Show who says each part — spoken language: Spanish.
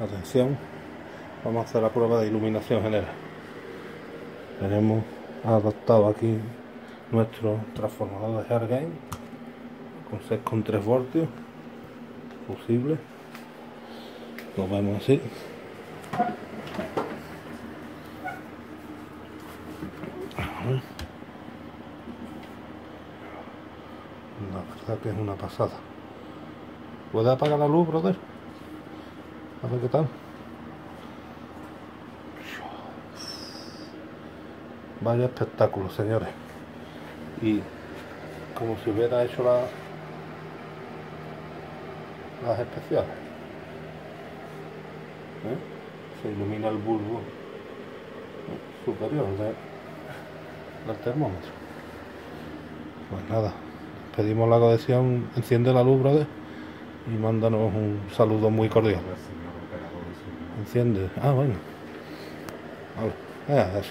Speaker 1: atención vamos a hacer la prueba de iluminación general. Tenemos adaptado aquí nuestro transformador de Hardgain con 6,3 voltios fusible. Lo vemos así. La verdad que es una pasada. ¿puede apagar la luz brother? A ver qué tal. Vaya espectáculo señores. Y como si hubiera hecho la, las especiales. ¿Eh? se ilumina el bulbo superior del termómetro. Pues nada pedimos la conexión enciende la luz brother y mándanos un saludo muy cordial enciende ah bueno vale. Ah, eso.